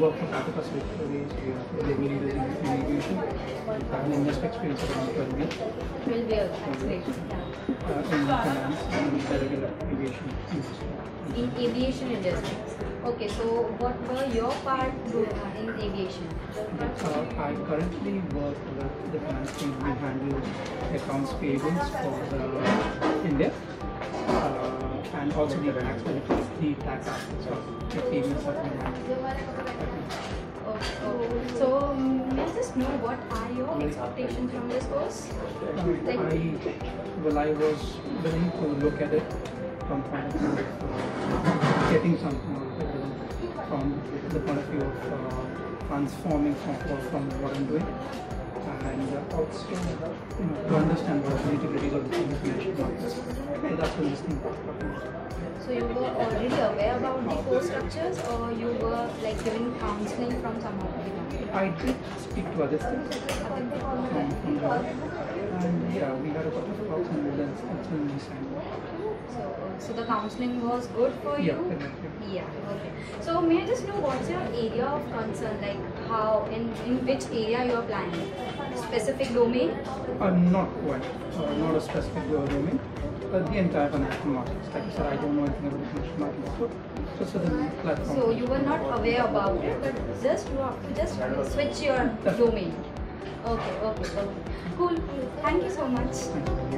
work for Cathay Pacific Airways, we are the leaders in in aviation. I industry experience around 12 years Will be a that's great. Yeah. uh, in finance and the aviation industry. In aviation industry. Okay, so what were your part in aviation? Uh, I currently work with the finance team. We handle accounts payables for uh, India uh, and also the tax benefits, the the. So um, may I just know what are your expectations from this course? Like- I, well, I was willing to look at it from point of view of uh, getting something it, from the point of view of uh, transforming from, from what I'm doing and uh, also you know, to understand what the nitty-gritties of the information markets. So that's what this thing aware about the core structures or you were like giving counseling from some of the I did speak to other students from, from the and yeah, we had a couple of talks and then ultimately signed. So, so the counseling was good for you? Yeah, definitely. Yeah, okay. So may I just know what's your area of concern, like how, in, in which area you are planning? Specific domain? Uh, not quite, uh, not a specific domain, but the entire financial markets. Like I said, I don't know anything about the financial markets, so just for the platform. So you were not aware about it, but just just switch your domain. Okay, okay, okay. Cool, cool. Thank you so much. Thank you.